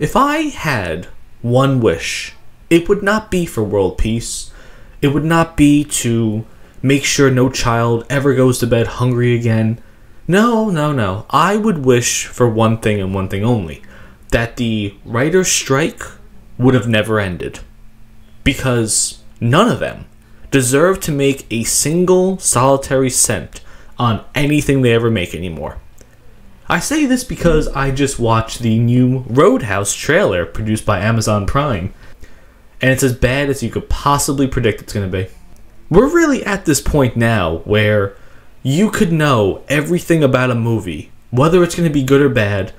If I had one wish, it would not be for world peace. It would not be to make sure no child ever goes to bed hungry again. No, no, no. I would wish for one thing and one thing only that the writer's strike would have never ended. Because none of them deserve to make a single solitary cent on anything they ever make anymore. I say this because I just watched the new Roadhouse trailer produced by Amazon Prime, and it's as bad as you could possibly predict it's going to be. We're really at this point now where you could know everything about a movie, whether it's going to be good or bad,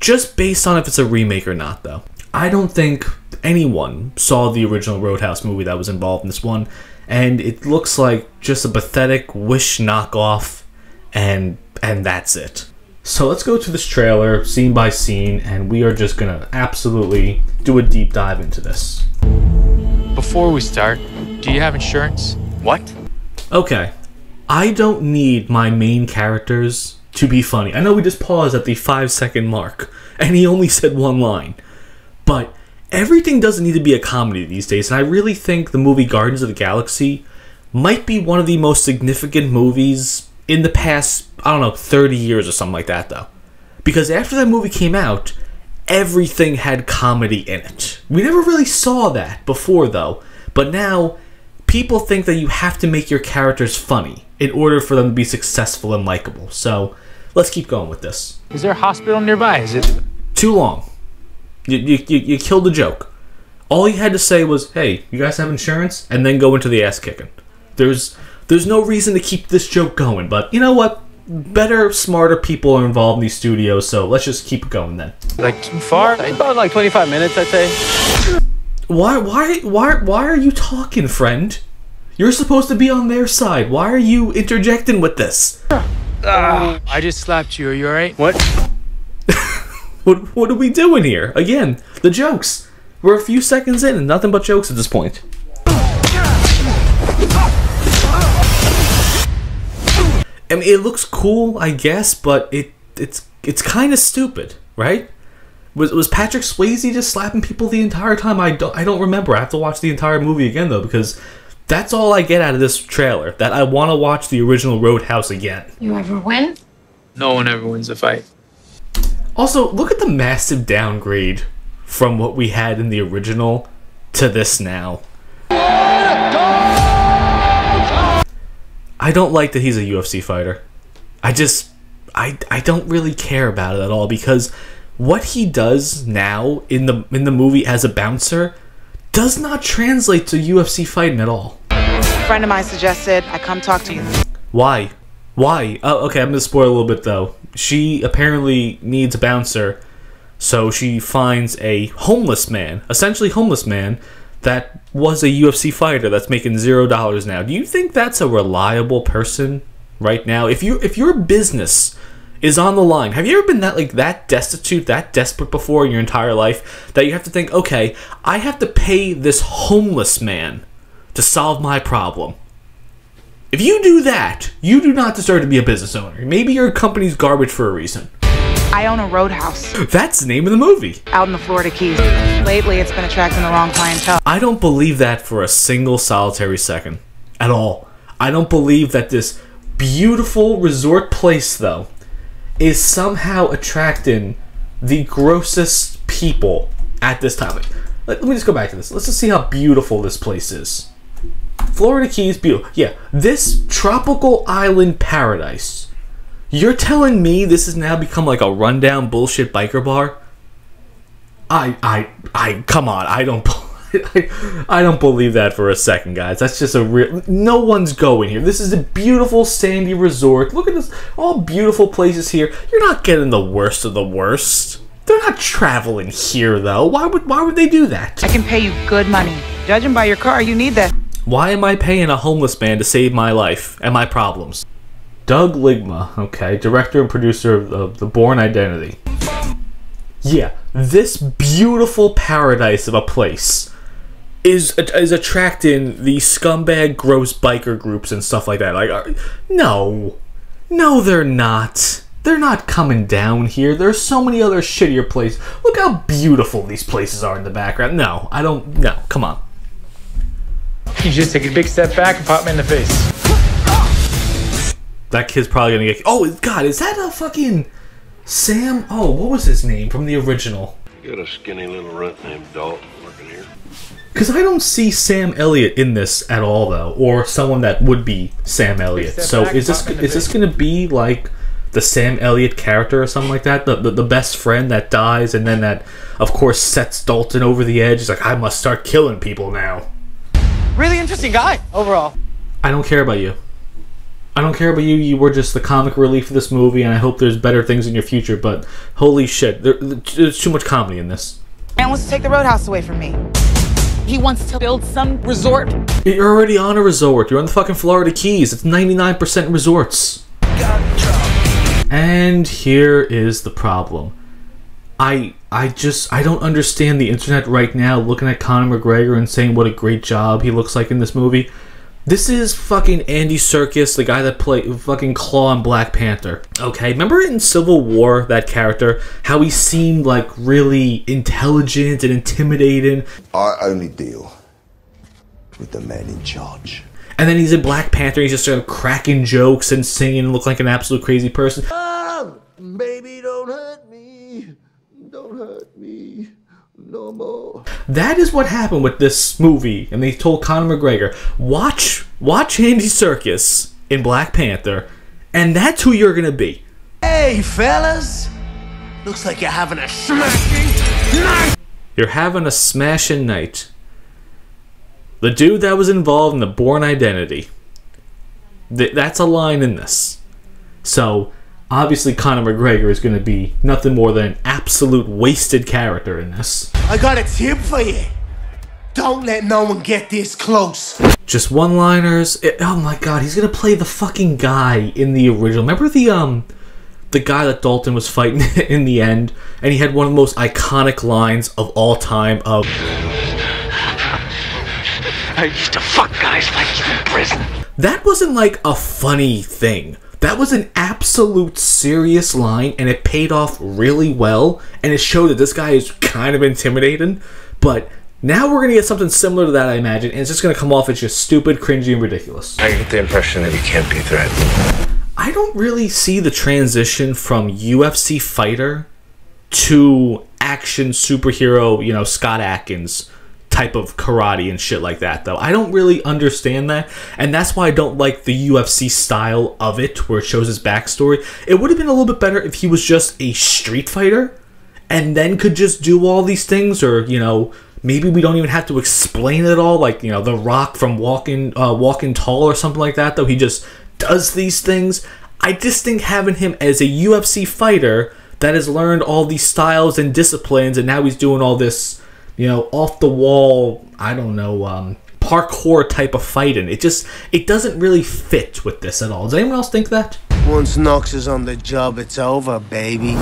just based on if it's a remake or not, though. I don't think anyone saw the original Roadhouse movie that was involved in this one, and it looks like just a pathetic wish knockoff, and and that's it. So let's go to this trailer scene by scene, and we are just gonna absolutely do a deep dive into this. Before we start, do you have insurance? What? Okay, I don't need my main characters to be funny. I know we just paused at the five second mark, and he only said one line, but everything doesn't need to be a comedy these days, and I really think the movie Guardians of the Galaxy might be one of the most significant movies in the past, I don't know, 30 years or something like that, though. Because after that movie came out, everything had comedy in it. We never really saw that before, though. But now, people think that you have to make your characters funny in order for them to be successful and likable. So, let's keep going with this. Is there a hospital nearby? Is it? Too long. You, you, you, you killed the joke. All you had to say was, hey, you guys have insurance? And then go into the ass kicking. There's there's no reason to keep this joke going, but you know what? Better, smarter people are involved in these studios, so let's just keep it going then. Like far? About like 25 minutes, I'd say. Why why why why are you talking, friend? You're supposed to be on their side. Why are you interjecting with this? Ah, I just slapped you. Are you alright? What? What what are we doing here? Again, the jokes. We're a few seconds in and nothing but jokes at this point. I mean, it looks cool, I guess, but it it's it's kind of stupid, right? Was was Patrick Swayze just slapping people the entire time? I don't I don't remember. I have to watch the entire movie again though because that's all I get out of this trailer. That I want to watch the original Roadhouse again. You ever win? No one ever wins a fight. Also, look at the massive downgrade from what we had in the original to this now. I don't like that he's a UFC fighter. I just I I don't really care about it at all because what he does now in the in the movie as a bouncer does not translate to UFC fighting at all. A friend of mine suggested I come talk to you. Why? Why? Oh, okay, I'm gonna spoil a little bit though. She apparently needs a bouncer, so she finds a homeless man, essentially homeless man, that was a UFC fighter that's making zero dollars now. Do you think that's a reliable person right now? If you if your business is on the line, have you ever been that like that destitute, that desperate before in your entire life that you have to think, okay, I have to pay this homeless man to solve my problem? If you do that, you do not deserve to be a business owner. Maybe your company's garbage for a reason. I own a roadhouse That's the name of the movie. out in the Florida Keys. Lately, it's been attracting the wrong clientele. I don't believe that for a single solitary second. At all. I don't believe that this beautiful resort place, though, is somehow attracting the grossest people at this time. Let, let me just go back to this. Let's just see how beautiful this place is. Florida Keys, beautiful. Yeah, this tropical island paradise. You're telling me this has now become like a rundown bullshit biker bar? I, I, I, come on, I don't, I, I don't believe that for a second, guys. That's just a real. No one's going here. This is a beautiful sandy resort. Look at this, all beautiful places here. You're not getting the worst of the worst. They're not traveling here, though. Why would, why would they do that? I can pay you good money. Judging by your car, you need that. Why am I paying a homeless man to save my life and my problems? Doug Liman, okay, director and producer of, of The Bourne Identity. Yeah, this beautiful paradise of a place is is attracting the scumbag, gross biker groups and stuff like that. Like, are- no, no, they're not. they're not coming down here. There's so many other shittier places. Look how beautiful these places are in the background. No, I don't. No, come on. You just take a big step back and pop me in the face. That kid's probably gonna get. Oh God, is that a fucking Sam? Oh, what was his name from the original? You got a skinny little runt named Dalton working here. Because I don't see Sam Elliott in this at all, though, or someone that would be Sam Elliott. So is this pop in the is this gonna be like the Sam Elliott character or something like that? The, the the best friend that dies and then that, of course, sets Dalton over the edge. He's like, I must start killing people now. Really interesting guy overall. I don't care about you. I don't care about you. You were just the comic relief of this movie, and I hope there's better things in your future. But holy shit, there, there's too much comedy in this. Man wants to take the roadhouse away from me. He wants to build some resort. You're already on a resort. You're on the fucking Florida Keys. It's 99% resorts. And here is the problem. I I just I don't understand the internet right now looking at Conor McGregor and saying what a great job he looks like in this movie. This is fucking Andy Serkis, the guy that played fucking Klaue in Black Panther. Okay, remember in Civil War that character how he seemed like really intelligent and intimidating, I only deal with the man in charge. and then he's in Black Panther. He's just uh, cracking jokes and singing and look like an absolute crazy person. That is what happened with this movie, and they told Conor McGregor, "Watch, watch Andy Serkis in Black Panther, and that's who you're gonna be." Hey, fellas! Looks like you're having a smashing night! You're having a smashing night. The dude that was involved in the Bourne Identity. Th- that's a line in this. So, obviously, Conor McGregor is going to be nothing more than an absolute wasted character in this. I got a tip for you. Don't let no one get this close. Just one-liners. Oh my god, he's going to play the fucking guy in the original. Remember the um the guy that Dalton was fighting in the end and he had one of the most iconic lines of all time of I used to fuck guys like you in prison. That wasn't like a funny thing. That was an absolute serious line, and it paid off really well. And it showed that this guy is kind of intimidating. But now we're gonna get something similar to that, I imagine, and it's just gonna come off as just stupid, cringy, and ridiculous. I get the impression that he can't be threatened. I don't really see the transition from UFC fighter to action superhero, you know, Scott Adkins type of karate and shit like that though. I don't really understand that, and that's why I don't like the UFC style of it where it shows his backstory. It would have been a little bit better if he was just a street fighter and then could just do all these things or, you know, maybe we don't even have to explain it all like, you know, The Rock from Walking uh Walking Tall or something like that though. He just does these things. I just think having him as a UFC fighter that has learned all these styles and disciplines and now he's doing all this, you know, off the wall, I don't know, um parkour type of fighting. It just it doesn't really fit with this at all. Does anyone else think that? Once Knox is on the job, it's over, baby.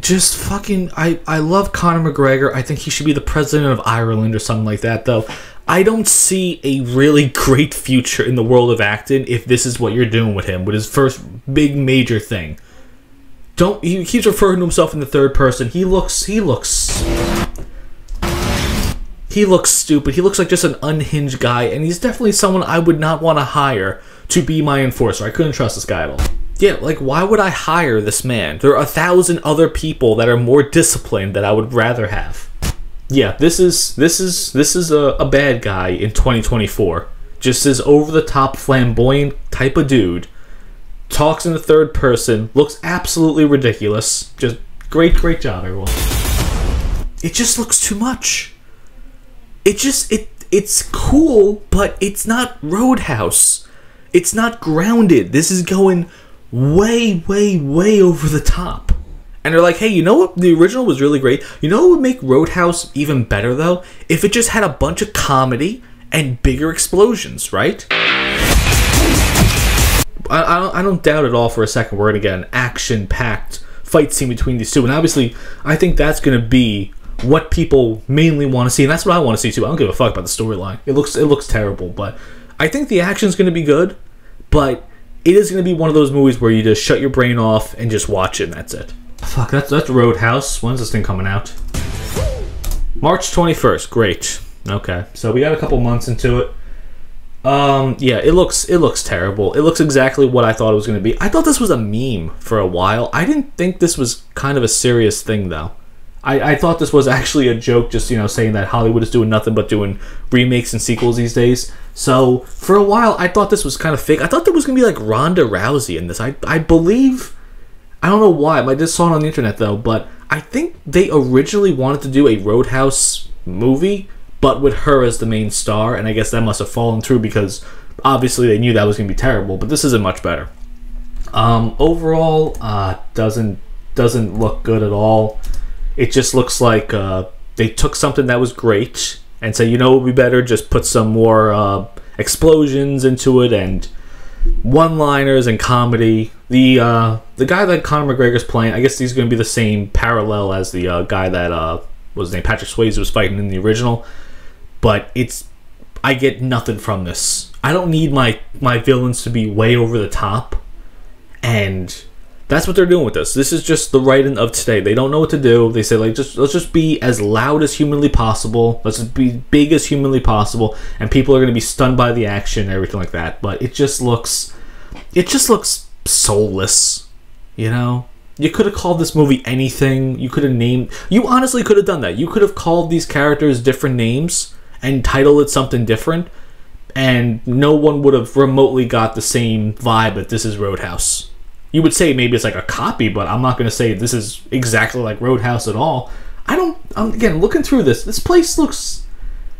just fucking I I love Conor McGregor. I think he should be the president of Ireland or something like that though. I don't see a really great future in the world of acting if this is what you're doing with him with his first big major thing. Don't he keeps referring to himself in the third person. He looks he looks he looks stupid. He looks like just an unhinged guy, and he's definitely someone I would not want to hire to be my enforcer. I couldn't trust this guy at all. Yeah, like why would I hire this man? There are a thousand other people that are more disciplined that I would rather have. Yeah, this is this is this is a, a bad guy in 2024. Just this over the top flamboyant type of dude. Talks in the third person, looks absolutely ridiculous. Just great, great job, everyone. It just looks too much it just it it's cool but it's not roadhouse. It's not grounded. This is going way way way over the top. And they're like hey you know what? The original was really great. You know what would make roadhouse even better though? If it just had a bunch of comedy and bigger explosions right? I, I, don't, I don't doubt at all for a second. We're to get an action packed fight scene between these two. And obviously, I think that's to be what people mainly want to see. And that's what I want to see too. I don't give a fuck about the storyline. It looks it looks terrible, but I think the action's going to be good. But it is going to be one of those movies where you just shut your brain off and just watch it and that's it. Fuck, that's that's Roadhouse. When's this thing coming out? March 21st. Great. Okay. So we got a couple months into it. Um yeah, it looks it looks terrible. It looks exactly what I thought it was going to be. I thought this was a meme for a while. I didn't think this was kind of a serious thing though. I, I thought this was actually a joke, just you know, saying that Hollywood is doing nothing but doing remakes and sequels these days. So for a while, I thought this was kind of fake. I thought there was gonna be like Ronda Rousey in this. I I believe, I don't know why. I just saw it on the internet though, but I think they originally wanted to do a Roadhouse movie, but with her as the main star, and I guess that must have fallen through because obviously they knew that was gonna be terrible. But this isn't much better. Um, overall, uh, doesn't doesn't look good at all. It just looks like uh, they took something that was great and said, you know, what would be better just put some more uh, explosions into it and one-liners and comedy. The uh, the guy that Conor McGregor's playing, I guess he's going to be the same parallel as the uh, guy that uh, was named Patrick Swayze was fighting in the original. But it's I get nothing from this. I don't need my my villains to be way over the top and that's what they're doing with this. This is just the writing of today. They don't know what to do. They say like just let's just be as loud as humanly possible. Let's just be big as humanly possible, and people are going to be stunned by the action and everything like that. But it just looks, it just looks soulless. You know, you could have called this movie anything. You could have named. You honestly could have done that. You could have called these characters different names and titled it something different, and no one would have remotely got the same vibe that this is Roadhouse you would say maybe it's like a copy, but I'm not going to say this is exactly like Roadhouse at all. I don't. I'm again looking through this. This place looks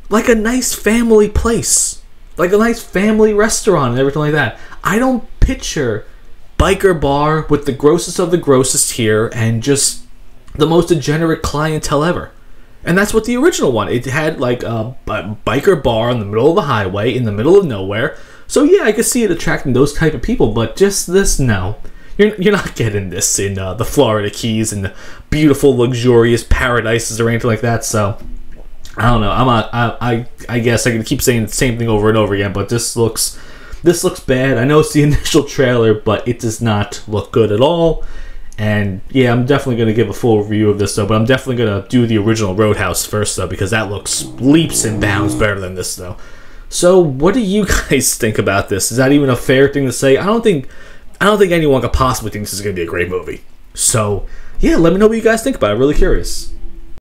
like a nice family place, like a nice family restaurant and everything like that. I don't picture biker bar with the grossest of the grossest here and just the most degenerate clientele ever. And that's what the original one. It had like a, a biker bar in the middle of the highway, in the middle of nowhere. So yeah, I could see it attracting those type of people, but just this, no. You're, you're not getting this in uh, the Florida Keys and the beautiful, luxurious paradises or anything like that. So I don't know. I'm not, I, I I guess I can keep saying the same thing over and over again, but this looks this looks bad. I know it's the initial trailer, but it does not look good at all. And yeah, I'm definitely going to give a full review of this though, but I'm definitely going to do the original Roadhouse first though because that looks leaps and bounds better than this though. So, what do you guys think about this? Is that even a fair thing to say? I don't think I don't think anyone could possibly think this is going to be a great movie. So, yeah, let me know what you guys think about it. I'm really curious.